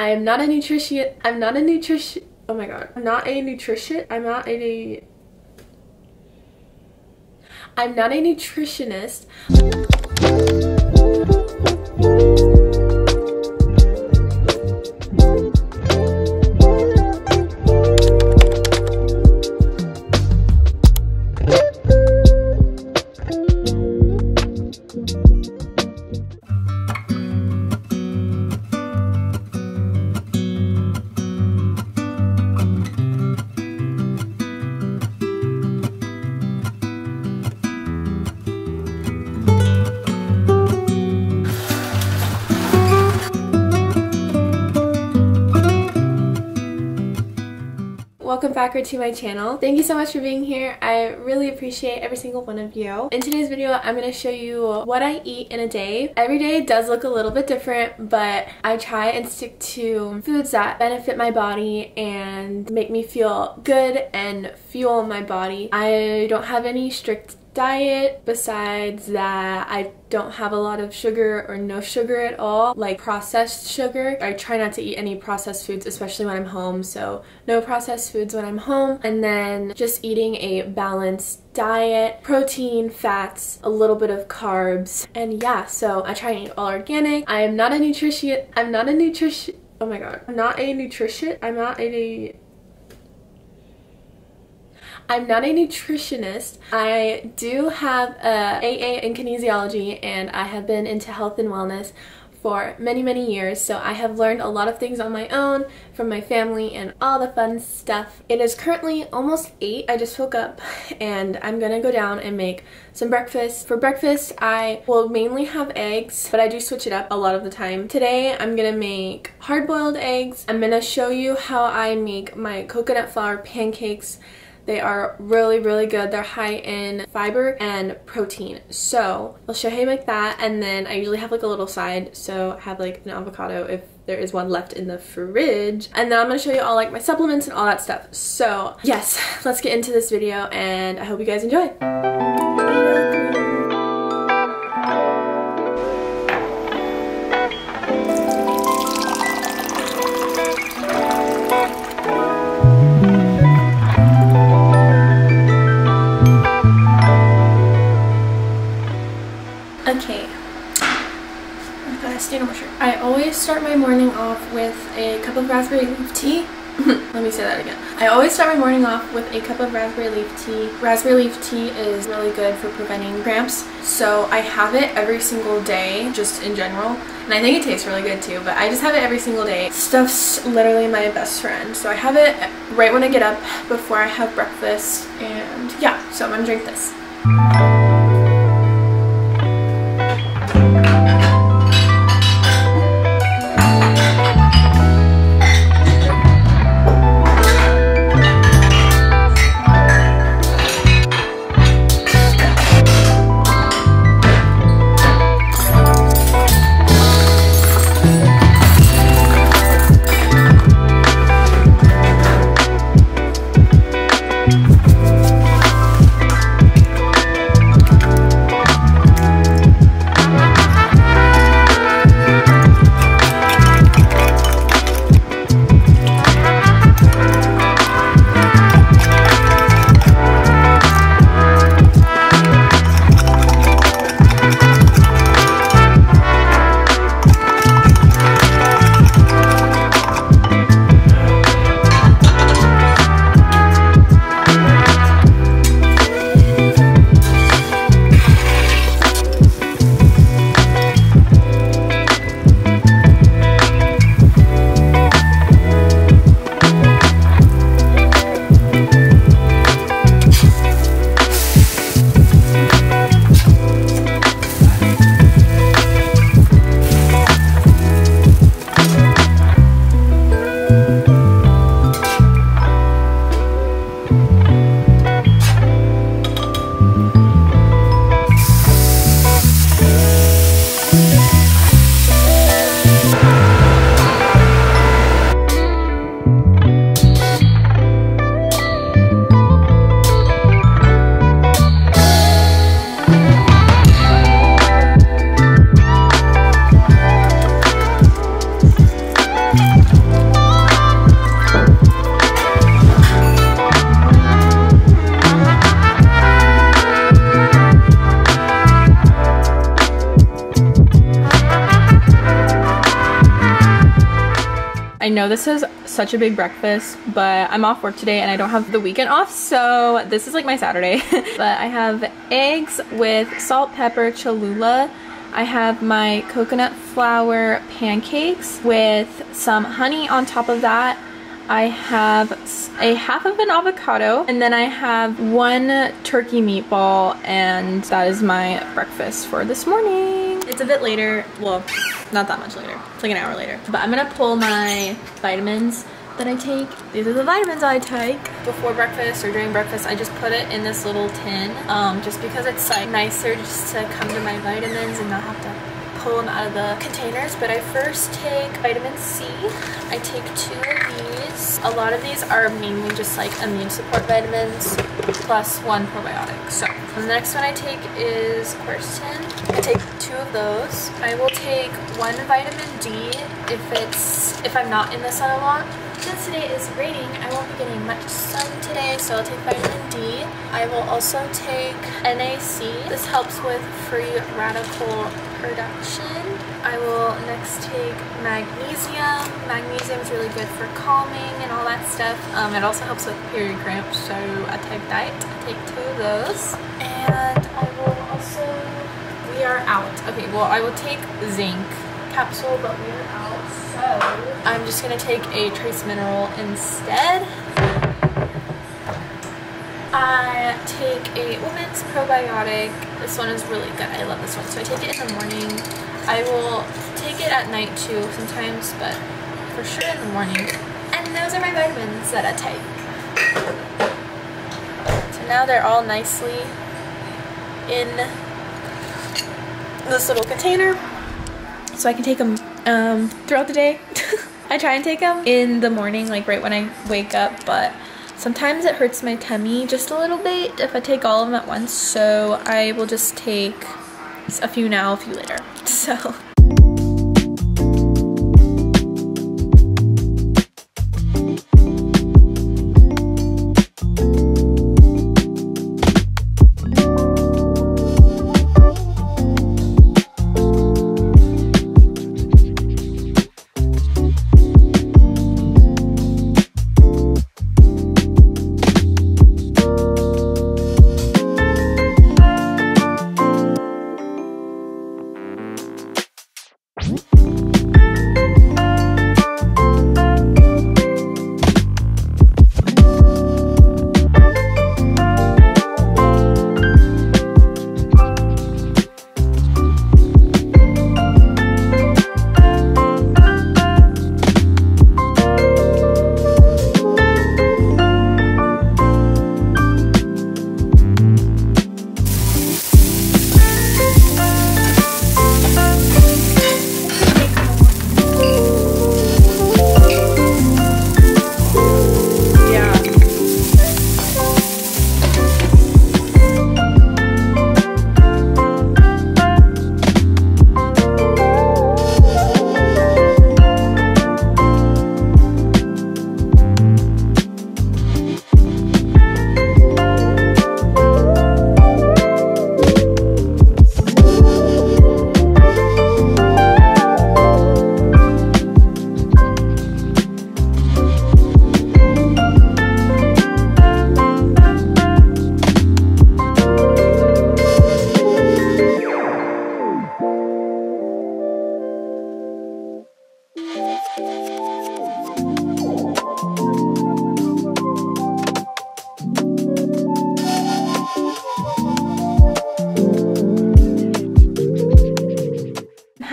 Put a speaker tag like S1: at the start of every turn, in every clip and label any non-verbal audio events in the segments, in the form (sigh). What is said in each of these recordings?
S1: I am not a nutrition. I'm not a nutrition. Oh my god. I'm not a nutrition. I'm not a. I'm not a nutritionist. Welcome back to my channel. Thank you so much for being here. I really appreciate every single one of you. In today's video, I'm going to show you what I eat in a day. Every day does look a little bit different, but I try and stick to foods that benefit my body and make me feel good and fuel my body. I don't have any strict diet besides that I don't have a lot of sugar or no sugar at all like processed sugar. I try not to eat any processed foods especially when I'm home so no processed foods when I'm home. And then just eating a balanced diet protein fats a little bit of carbs. And yeah so I try and eat all organic. I am not a nutrition I'm not a nutrition oh my god I'm not a nutrition I'm not a I'm not a nutritionist. I do have a AA in kinesiology and I have been into health and wellness for many, many years, so I have learned a lot of things on my own from my family and all the fun stuff. It is currently almost 8. I just woke up (laughs) and I'm gonna go down and make some breakfast. For breakfast, I will mainly have eggs, but I do switch it up a lot of the time. Today, I'm gonna make hard-boiled eggs. I'm gonna show you how I make my coconut flour pancakes they are really, really good. They're high in fiber and protein. So I'll show how you make that. And then I usually have like a little side. So I have like an avocado if there is one left in the fridge. And then I'm to show you all like my supplements and all that stuff. So yes, (laughs) let's get into this video and I hope you guys enjoy. Start my morning off with a cup of raspberry leaf tea. (laughs) Let me say that again. I always start my morning off with a cup of raspberry leaf tea. Raspberry leaf tea is really good for preventing cramps. So I have it every single day, just in general. And I think it tastes really good too, but I just have it every single day. Stuff's literally my best friend. So I have it right when I get up before I have breakfast. And yeah, so I'm gonna drink this. This is such a big breakfast, but I'm off work today and I don't have the weekend off, so this is like my Saturday. (laughs) but I have eggs with salt, pepper, Cholula. I have my coconut flour pancakes with some honey on top of that. I have a half of an avocado and then I have one turkey meatball and that is my breakfast for this morning. It's a bit later, well, not that much later. It's like an hour later. But I'm gonna pull my vitamins that I take. These are the vitamins I take. Before breakfast or during breakfast, I just put it in this little tin um, just because it's like nicer just to come to my vitamins and not have to pull them out of the containers, but I first take vitamin C. I take two of these. A lot of these are mainly just like immune support vitamins plus one probiotic. So the next one I take is quercetin. I take two of those. I will take one vitamin D if it's if I'm not in the sun a lot. Since today is raining, I won't be getting much sun today, so I'll take vitamin D. I will also take NAC. This helps with free radical production. I will next take magnesium. Magnesium is really good for calming and all that stuff. Um, it also helps with period cramps, so I take that. I take two of those. And I will also, we are out. Okay, well I will take zinc capsule, but we are out, I'm just gonna take a trace mineral instead. I take a woman's probiotic. This one is really good. I love this one. So I take it in the morning. I will take it at night too sometimes, but for sure in the morning. And those are my vitamins that I take. So now they're all nicely in this little container so I can take them um, throughout the day. (laughs) I try and take them in the morning, like right when I wake up, but Sometimes it hurts my tummy just a little bit if I take all of them at once, so I will just take a few now, a few later. (laughs) So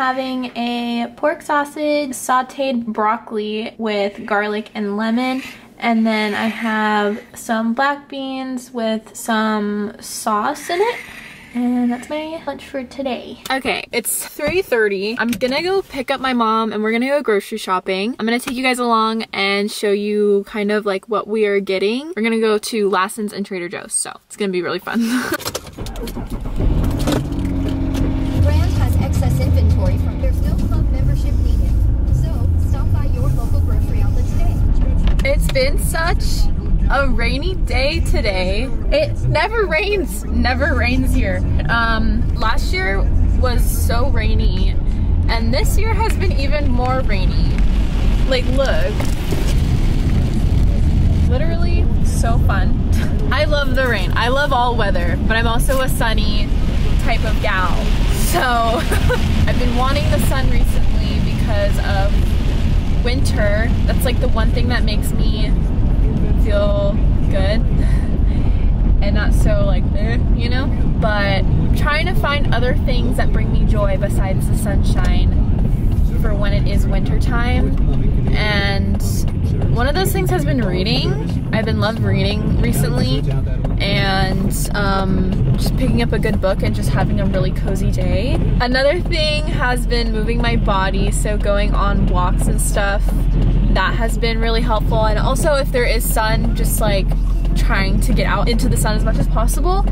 S1: having a pork sausage, sauteed broccoli with garlic and lemon. And then I have some black beans with some sauce in it. And that's my lunch for today. Okay, it's 3.30. I'm gonna go pick up my mom and we're gonna go grocery shopping. I'm gonna take you guys along and show you kind of like what we are getting. We're gonna go to Lassen's and Trader Joe's, so it's gonna be really fun. (laughs) been such a rainy day today. It never rains, never rains here. Um, last year was so rainy and this year has been even more rainy. Like, look. Literally so fun. I love the rain. I love all weather, but I'm also a sunny type of gal. So (laughs) I've been wanting the sun recently because of winter. That's like the one thing that makes me feel good (laughs) and not so like, eh, you know? But trying to find other things that bring me joy besides the sunshine for when it is winter time. And one of those things has been reading. I've been love reading recently and um, just picking up a good book and just having a really cozy day. Another thing has been moving my body, so going on walks and stuff. That has been really helpful. And also if there is sun, just like trying to get out into the sun as much as possible.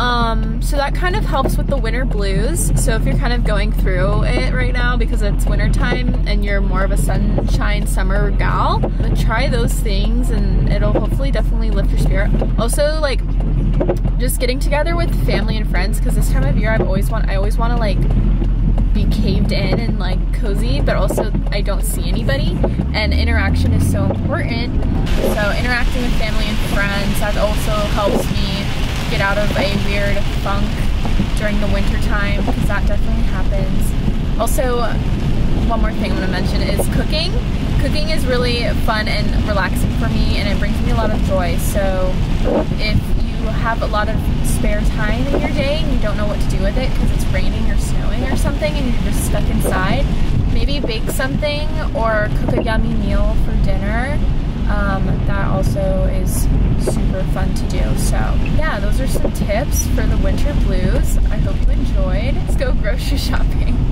S1: Um, so that kind of helps with the winter blues. So if you're kind of going through it right now because it's winter time and you're more of a sunshine summer gal, try those things and it'll hopefully definitely lift your spirit. Also like just getting together with family and friends because this time of year I've always want I always want to like be caved in and like cozy, but also I don't see anybody. And interaction is so important. So interacting with family and friends that also helps me get out of a weird funk during the winter time because that definitely happens. Also, one more thing I want to mention is cooking. Cooking is really fun and relaxing for me and it brings me a lot of joy. So if you have a lot of spare time in your day and you don't know what to do with it because it's raining or snowing or something and you're just stuck inside, maybe bake something or cook a yummy meal for dinner. Um, that also is super fun to do. So yeah, those are some tips for the winter blues. I hope you enjoyed. Let's go grocery (laughs) shopping.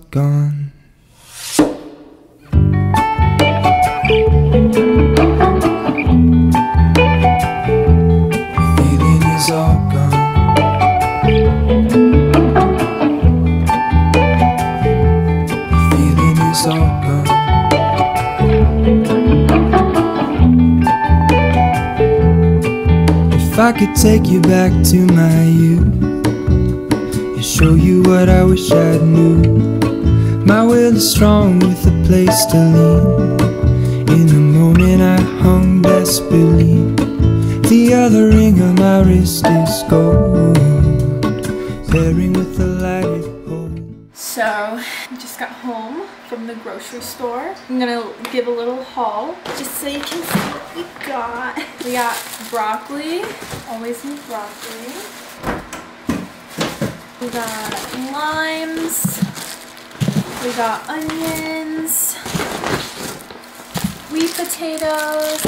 S2: Gone. If I could take you back to my youth and show you what I wish I knew. My will is strong with a place to lean. In the moment I hung desperately. The other ring on my wrist is gold, pairing with the light.
S1: So, we just got home from the grocery store. I'm gonna give a little haul just so you can see what we got. We got broccoli, always need broccoli. We got limes. We got onions, sweet potatoes.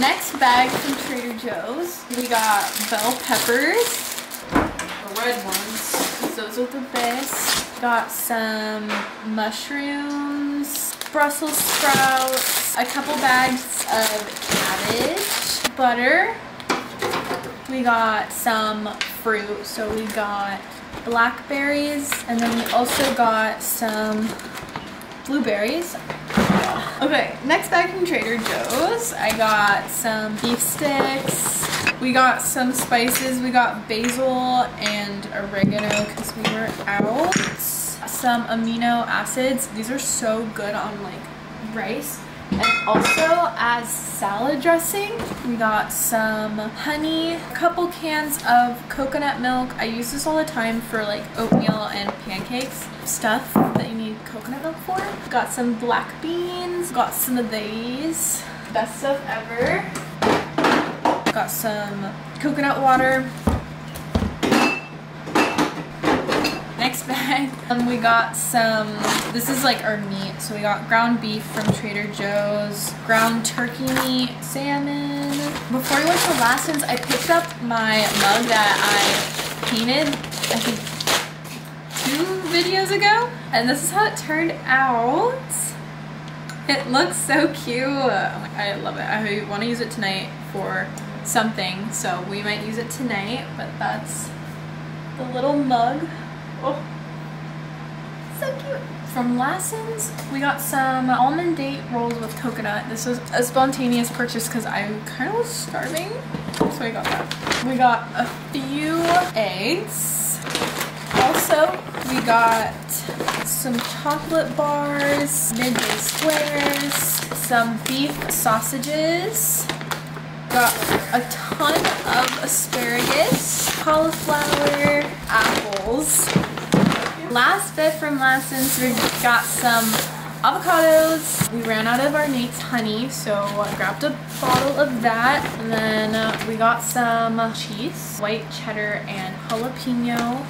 S1: Next bag from Trader Joe's, we got bell peppers, the red ones, 'cause those are the best. Got some mushrooms, Brussels sprouts, a couple bags of cabbage, butter. We got some fruit, so we got blackberries, and then we also got some blueberries. Okay, next bag from Trader Joe's. I got some beef sticks. We got some spices. We got basil and oregano because we were out. some amino acids. These are so good on like rice. And also as salad dressing, we got some honey, a couple cans of coconut milk. I use this all the time for like oatmeal and pancakes, stuff that you need coconut milk for. Got some black beans, got some of these, best stuff ever. Got some coconut water, next bag. (laughs) Um, we got some this is like our meat. So we got ground beef from trader joe's ground turkey meat salmon. Before we went to lassen's i picked up my mug that i painted i think two videos ago. And this is how it turned out. It looks so cute. Oh i love it. I want to use it tonight for something so we might use it tonight but that's the little mug Oh, so cute. From Lassen's, we got some almond date rolls with coconut. This was a spontaneous purchase because I kind of was starving, so I got that. We got a few eggs. Also, we got some chocolate bars, midday squares, some beef sausages, got a ton of asparagus, cauliflower, apples. Last bit from Lassen's, we got some avocados. We ran out of our Nate's honey, so I grabbed a bottle of that. And then uh, we got some cheese, white cheddar and jalapeno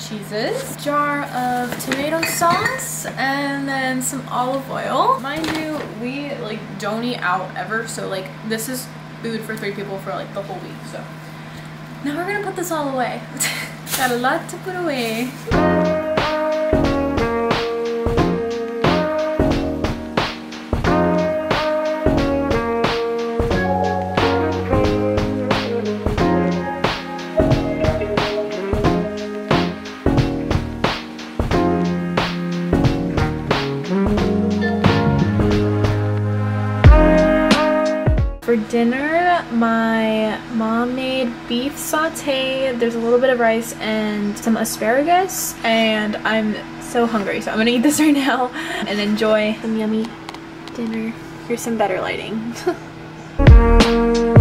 S1: cheeses, jar of tomato sauce, and then some olive oil. Mind you, we like don't eat out ever, so like this is food for three people for like the whole week. So now we're gonna put this all away. (laughs) Got a lot to put away. Dinner, my mom made beef saute. There's a little bit of rice and some asparagus, and I'm so hungry, so I'm gonna eat this right now (laughs) and enjoy some yummy dinner. Here's some better lighting. (laughs)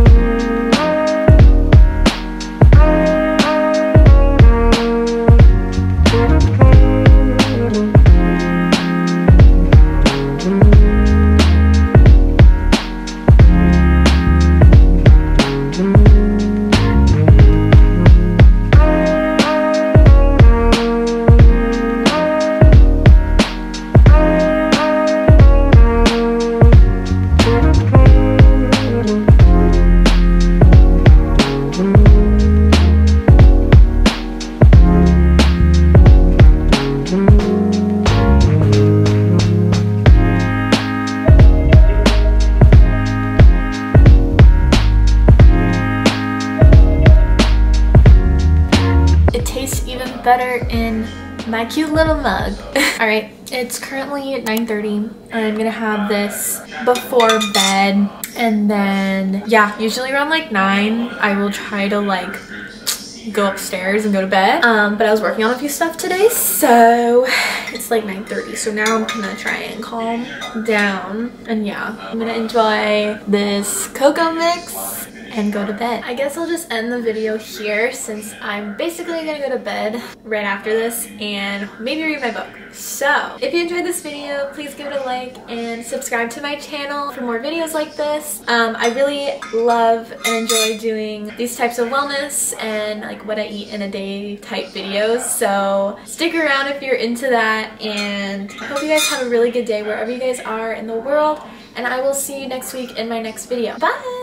S1: better in my cute little mug. (laughs) Alright, it's currently 9.30. and I'm gonna have this before bed. And then, yeah, usually around like 9, I will try to like go upstairs and go to bed. Um, but I was working on a few stuff today, so it's like 9.30. So now I'm gonna try and calm down. And yeah, I'm gonna enjoy this cocoa mix and go to bed. I guess I'll just end the video here since I'm basically gonna go to bed right after this and maybe read my book. So, if you enjoyed this video, please give it a like and subscribe to my channel for more videos like this. Um, I really love and enjoy doing these types of wellness and like what I eat in a day type videos. So stick around if you're into that and I hope you guys have a really good day wherever you guys are in the world and I will see you next week in my next video. Bye!